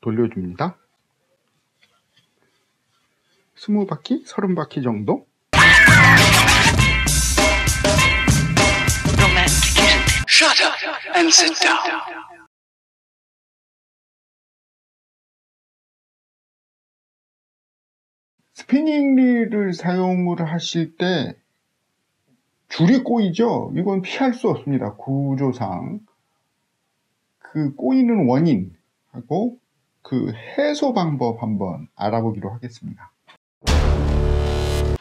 돌려줍니다. 20바퀴, 30바퀴 정도? 스피닝 릴을 사용을 하실 때 줄이 꼬이죠? 이건 피할 수 없습니다. 구조상. 그 꼬이는 원인하고 그 해소 방법 한번 알아보기로 하겠습니다.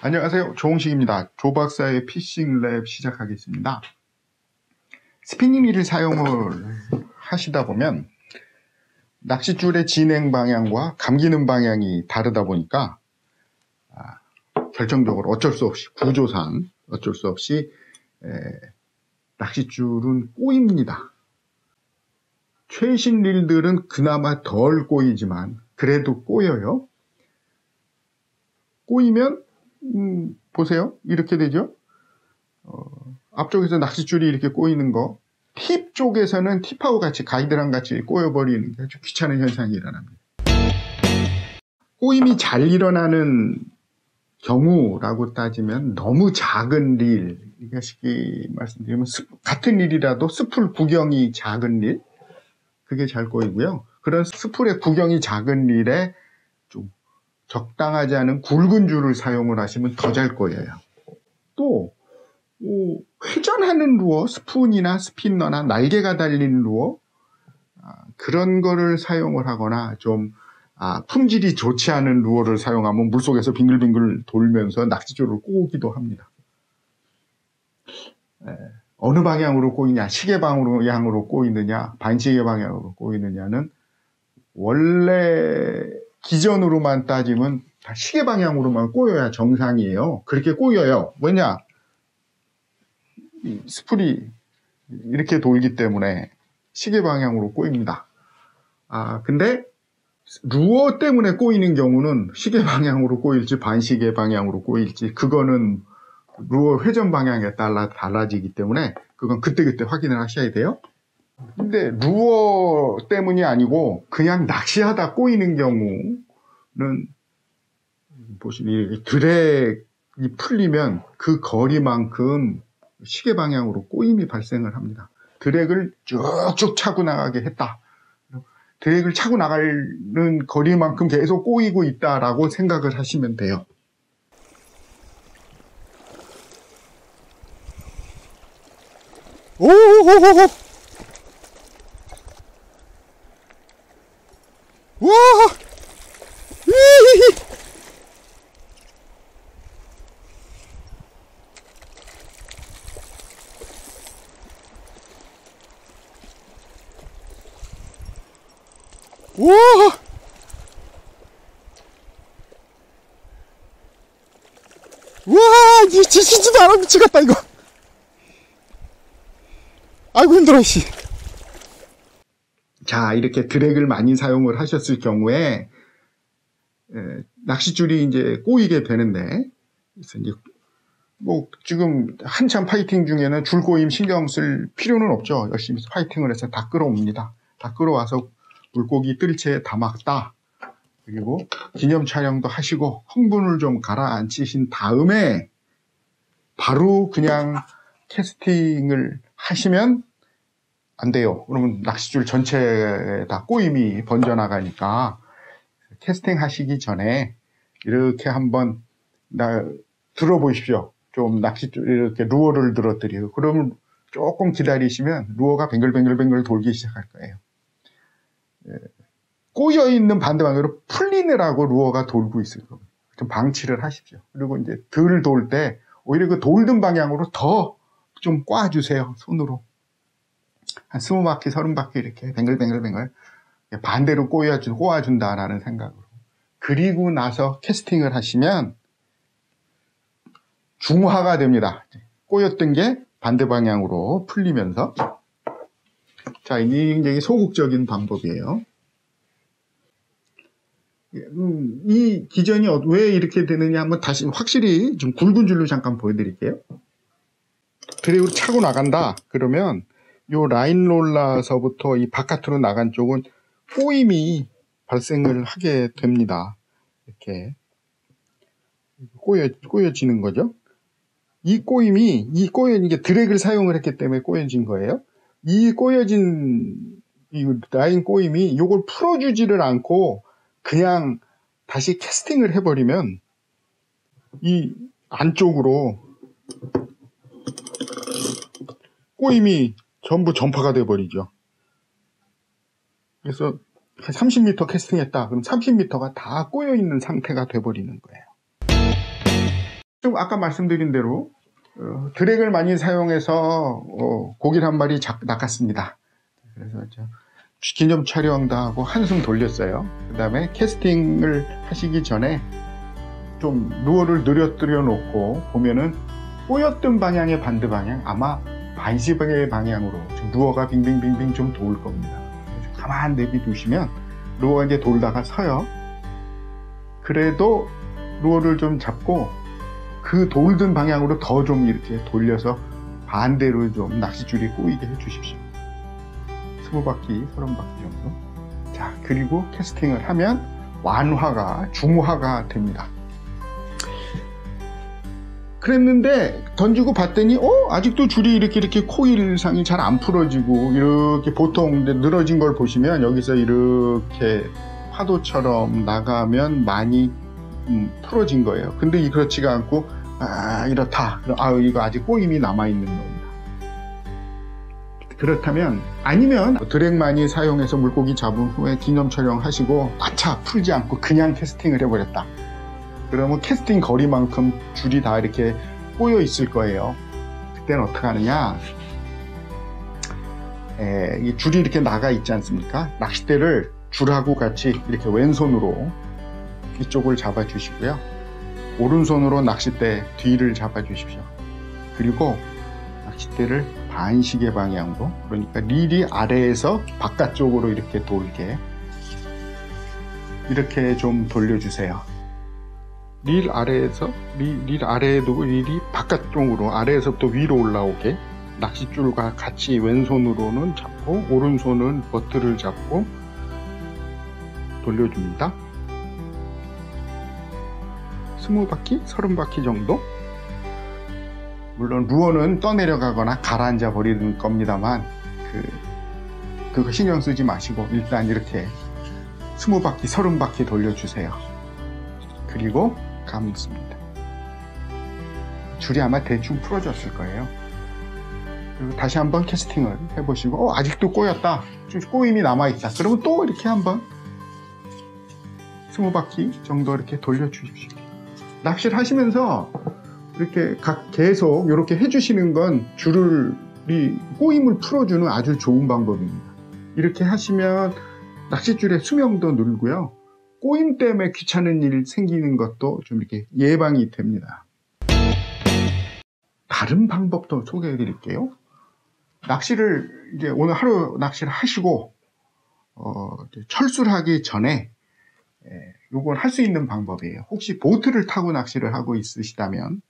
안녕하세요. 조홍식입니다. 조 박사의 피싱 랩 시작하겠습니다. 스피닝 릴을 사용을 하시다 보면 낚싯줄의 진행 방향과 감기는 방향이 다르다 보니까 아, 결정적으로 어쩔 수 없이 구조상 어쩔 수 없이 에, 낚싯줄은 꼬입니다. 최신 릴들은 그나마 덜 꼬이지만 그래도 꼬여요. 꼬이면 음, 보세요. 이렇게 되죠. 어, 앞쪽에서 낚싯줄이 이렇게 꼬이는 거, 팁 쪽에서는 팁하고 같이 가이드랑 같이 꼬여버리는 게 아주 귀찮은 현상이 일어납니다. 꼬임이 잘 일어나는 경우라고 따지면 너무 작은 릴, 이거 쉽게 말씀드리면 스, 같은 릴이라도 스풀 구경이 작은 릴, 그게 잘 꼬이고요. 그런 스풀의 구경이 작은 릴에 좀 적당하지 않은 굵은 줄을 사용을 하시면 더 잘 꼬여요. 또 오, 회전하는 루어, 스푼이나 스피너나 날개가 달린 루어 아, 그런 거를 사용을 하거나 좀 아, 품질이 좋지 않은 루어를 사용하면 물속에서 빙글빙글 돌면서 낚시줄을 꼬기도 합니다. 에, 어느 방향으로 꼬이냐, 시계 방향으로 꼬이느냐, 반시계 방향으로 꼬이느냐는 원래 기전으로만 따지면 다 시계 방향으로만 꼬여야 정상이에요. 그렇게 꼬여요. 왜냐? 스풀이 이렇게 돌기 때문에 시계 방향으로 꼬입니다. 아, 근데 루어 때문에 꼬이는 경우는 시계 방향으로 꼬일지 반시계 방향으로 꼬일지 그거는 루어 회전 방향에 따라 달라지기 때문에 그건 그때그때 확인을 하셔야 돼요. 근데 루어 때문이 아니고 그냥 낚시하다 꼬이는 경우는 보시면 드랙이 풀리면 그 거리만큼 시계 방향으로 꼬임이 발생을 합니다. 드랙을 쭉쭉 차고 나가게 했다. 드랙을 차고 나가는 거리만큼 계속 꼬이고 있다라고 생각을 하시면 돼요. 오호호호 와 히히히 와 와, 이 지치지도 않아 미치겠다 이거. 아이고 힘들어 씨. 자, 이렇게 드랙을 많이 사용을 하셨을 경우에 에, 낚싯줄이 이제 꼬이게 되는데 그래서 이제 뭐 지금 한참 파이팅 중에는 줄 꼬임 신경 쓸 필요는 없죠. 열심히 파이팅을 해서 다 끌어옵니다. 다 끌어와서 물고기 뜰채에 담았다. 그리고 기념 촬영도 하시고 흥분을 좀 가라앉히신 다음에 바로 그냥 캐스팅을 하시면 안 돼요. 그러면 낚싯줄 전체에 다 꼬임이 번져나가니까 캐스팅 하시기 전에 이렇게 한번 나 들어보십시오. 좀 낚싯줄 이렇게 루어를 들어드려요. 그러면 조금 기다리시면 루어가 뱅글뱅글뱅글 돌기 시작할 거예요. 예, 꼬여 있는 반대방향으로 풀리느라고 루어가 돌고 있을 겁니다. 좀 방치를 하십시오. 그리고 이제 덜 돌 때 오히려 그 돌던 방향으로 더 좀 꽈주세요. 손으로. 한 스무 바퀴, 서른 바퀴 이렇게 뱅글뱅글뱅글 반대로 꼬여준, 꼬아준다라는 생각으로. 그리고 나서 캐스팅을 하시면 중화가 됩니다. 꼬였던 게 반대 방향으로 풀리면서. 자, 이게 굉장히 소극적인 방법이에요. 음, 이 기전이 어, 왜 이렇게 되느냐 한번 다시 확실히 좀 굵은 줄로 잠깐 보여드릴게요. 드래그로 차고 나간다. 그러면 요 라인 롤라서부터 이 바깥으로 나간 쪽은 꼬임이 발생을 하게 됩니다. 이렇게 꼬여 꼬여지는 거죠. 이 꼬임이 이 꼬여 이게 드랙을 사용을 했기 때문에 꼬여진 거예요. 이 꼬여진 이 라인 꼬임이 이걸 풀어주지를 않고 그냥 다시 캐스팅을 해버리면 이 안쪽으로 꼬임이 전부 전파가 돼버리죠. 그래서 한 30m 캐스팅했다. 그럼 30m가 다 꼬여 있는 상태가 돼버리는 거예요. 좀 아까 말씀드린 대로 어, 드랙을 많이 사용해서 어, 고기를 한 마리 잡, 낚았습니다. 그래서 저 기념 촬영도 하고 한숨 돌렸어요. 그 다음에 캐스팅을 하시기 전에 좀 루어를 느려뜨려 놓고 보면은 꼬였던 방향의 반대 방향 아마 반시방의 방향으로 좀 루어가 빙빙빙빙 좀 도울 겁니다. 가만 내비두시면 루어가 이제 돌다가 서요. 그래도 루어를 좀 잡고 그 돌던 방향으로 더 좀 이렇게 돌려서 반대로 좀 낚싯줄이 꼬이게 해주십시오. 20바퀴, 30바퀴 정도. 자, 그리고 캐스팅을 하면 완화가, 중화가 됩니다. 그랬는데 던지고 봤더니 어 아직도 줄이 이렇게 이렇게 코일상이 잘 안 풀어지고 이렇게 보통 늘어진 걸 보시면 여기서 이렇게 파도처럼 나가면 많이 음, 풀어진 거예요. 근데 이 그렇지가 않고 아 이렇다. 아 이거 아직 꼬임이 남아 있는 겁니다. 그렇다면 아니면 드랙 많이 사용해서 물고기 잡은 후에 기념 촬영하시고 아차 풀지 않고 그냥 캐스팅을 해버렸다. 그러면 캐스팅 거리만큼 줄이 다 이렇게 꼬여 있을 거예요. 그때는 어떻게 하느냐? 에, 이 줄이 이렇게 나가 있지 않습니까? 낚싯대를 줄하고 같이 이렇게 왼손으로 이쪽을 잡아 주시고요. 오른손으로 낚싯대 뒤를 잡아 주십시오. 그리고 낚싯대를 반시계 방향으로 그러니까 릴이 아래에서 바깥쪽으로 이렇게 돌게 이렇게 좀 돌려주세요. 릴 아래에서 릴, 릴 아래에 두고 릴이 바깥쪽으로 아래에서부터 위로 올라오게 낚싯줄과 같이 왼손으로는 잡고 오른손은 버트를 잡고 돌려줍니다. 20바퀴, 30바퀴 정도 물론 루어는 떠내려가거나 가라앉아 버리는 겁니다만 그 그거 신경 쓰지 마시고 일단 이렇게 20바퀴, 30바퀴 돌려주세요. 그리고 감습니다. 줄이 아마 대충 풀어졌을 거예요. 그리고 다시 한번 캐스팅을 해보시고 어, 아직도 꼬였다. 좀 꼬임이 남아있다. 그러면 또 이렇게 한번 20바퀴 정도 이렇게 돌려주십시오. 낚시를 하시면서 이렇게 각 계속 이렇게 해주시는 건 줄을 꼬임을 풀어주는 아주 좋은 방법입니다. 이렇게 하시면 낚싯줄의 수명도 늘고요. 꼬임 때문에 귀찮은 일 생기는 것도 좀 이렇게 예방이 됩니다. 다른 방법도 소개해 드릴게요. 낚시를 이제 오늘 하루 낚시를 하시고 어, 철수를 하기 전에 이걸 할 수 있는 방법이에요. 혹시 보트를 타고 낚시를 하고 있으시다면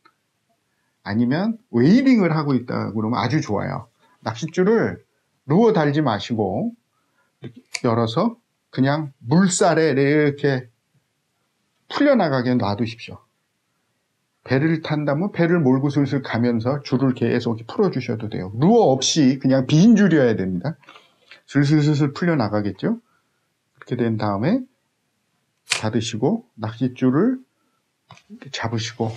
아니면 wading을 하고 있다 그러면 아주 좋아요. 낚싯줄을 루어 달지 마시고 열어서 그냥 물살에 이렇게 풀려나가게 놔두십시오. 배를 탄다면 배를 몰고 슬슬 가면서 줄을 계속 풀어주셔도 돼요. 루어 없이 그냥 빈 줄이어야 됩니다. 슬슬슬슬 풀려나가겠죠? 그렇게 된 다음에 닫으시고 낚싯줄을 잡으시고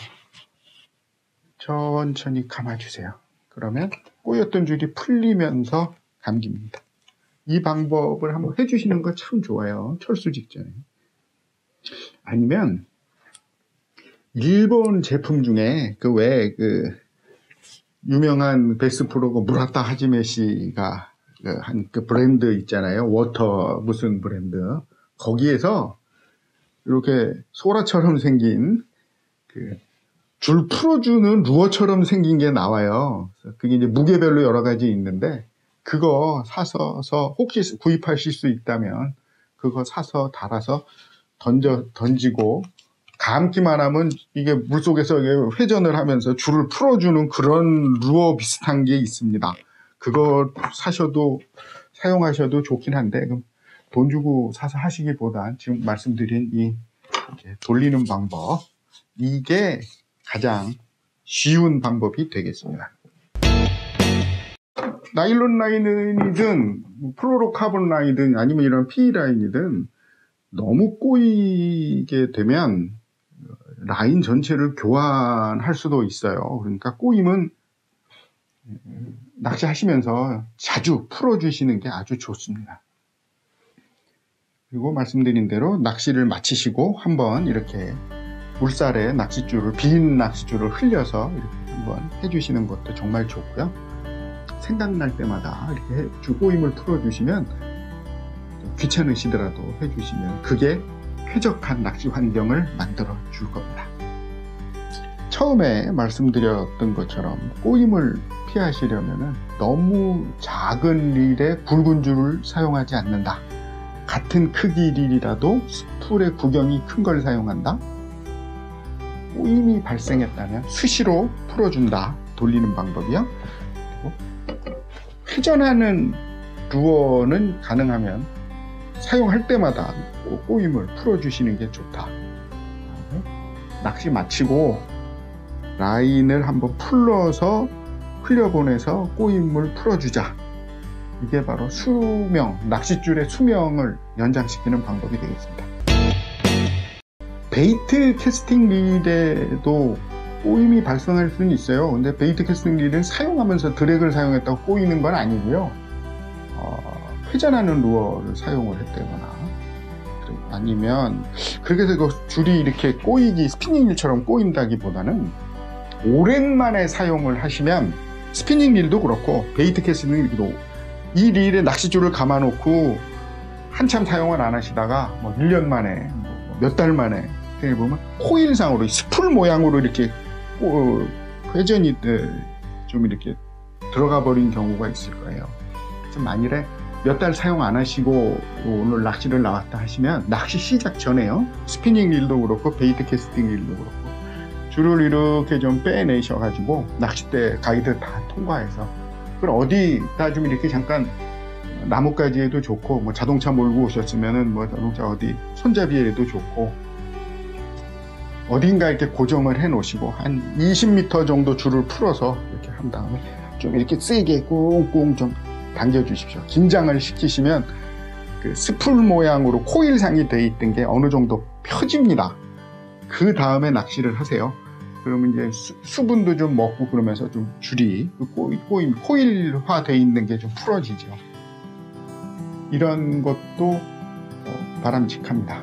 천천히 감아주세요. 그러면 꼬였던 줄이 풀리면서 감깁니다. 이 방법을 한번 해주시는 거 참 좋아요. 철수 직전에. 아니면 일본 제품 중에 그 왜 그 유명한 배스 프로고 무라타 하지메 씨가 그한그 브랜드 있잖아요. 워터 무슨 브랜드. 거기에서 이렇게 소라처럼 생긴 그 줄 풀어주는 루어처럼 생긴 게 나와요. 그게 이제 무게별로 여러 가지 있는데 그거 사서 혹시 구입하실 수 있다면 그거 사서 달아서 던져 던지고 감기만 하면 이게 물속에서 회전을 하면서 줄을 풀어주는 그런 루어 비슷한 게 있습니다. 그거 사셔도 사용하셔도 좋긴 한데 돈 주고 사서 하시기보단 지금 말씀드린 이 돌리는 방법 이게 가장 쉬운 방법이 되겠습니다. 나일론 라인이든 뭐 fluorocarbon 라인이든 아니면 이런 PE 라인이든 너무 꼬이게 되면 라인 전체를 교환할 수도 있어요. 그러니까 꼬임은 낚시하시면서 자주 풀어주시는 게 아주 좋습니다. 그리고 말씀드린 대로 낚시를 마치시고 한번 이렇게 물살에 낚싯줄을 빈 낚싯줄을 흘려서 이렇게 한번 해주시는 것도 정말 좋고요. 생각날 때마다 이렇게 주 꼬임을 풀어주시면 귀찮으시더라도 해주시면 그게 쾌적한 낚시 환경을 만들어 줄 겁니다. 처음에 말씀드렸던 것처럼 꼬임을 피하시려면 너무 작은 릴에 굵은 줄을 사용하지 않는다. 같은 크기 릴이라도 스풀의 구경이 큰 걸 사용한다. 꼬임이 발생했다면 수시로 풀어준다. 돌리는 방법이요. 회전하는 루어는 가능하면 사용할 때마다 꼬임을 풀어주시는 게 좋다. 낚시 마치고 라인을 한번 풀러서 흘려보내서 꼬임을 풀어주자. 이게 바로 수명, 낚싯줄의 수명을 연장시키는 방법이 되겠습니다. bait casting 릴에도 꼬임이 발생할 수는 있어요. 근데 bait casting 릴은 사용하면서 drag을 사용했다고 꼬이는 건 아니고요. 어, 회전하는 루어를 사용을 했다거나 아니면 그렇게 해서 그 줄이 이렇게 꼬이기 스피닝 릴처럼 꼬인다기보다는 오랜만에 사용을 하시면 스피닝 릴도 그렇고 bait casting 릴도 이 릴에 낚싯줄을 감아놓고 한참 사용을 안 하시다가 뭐 1년 만에 몇 달 만에 보면 코일상으로 스풀 모양으로 이렇게 꼬- 회전이 어, 좀 이렇게 들어가 버린 경우가 있을 거예요. 그래서 만일에 몇 달 사용 안 하시고 오늘 낚시를 나왔다 하시면 낚시 시작 전에요. 스피닝 릴도 그렇고 bait casting 릴도 그렇고 줄을 이렇게 좀 빼내셔가지고 낚싯대 가이드 다 통과해서 그걸 어디다 좀 이렇게 잠깐 나뭇가지에도 좋고 뭐 자동차 몰고 오셨으면은 뭐 자동차 어디 손잡이에도 좋고 어딘가 이렇게 고정을 해 놓으시고 한 20m 정도 줄을 풀어서 이렇게 한 다음에 좀 이렇게 세게 꽁꽁 좀 당겨 주십시오. 긴장을 시키시면 그 스풀 모양으로 코일상이 돼 있던 게 어느 정도 펴집니다. 그 다음에 낚시를 하세요. 그러면 이제 수, 분도좀 먹고 그러면서 좀 줄이 그 꼬, 코일화 돼 있는 게 좀 풀어지죠. 이런 것도 어, 바람직합니다.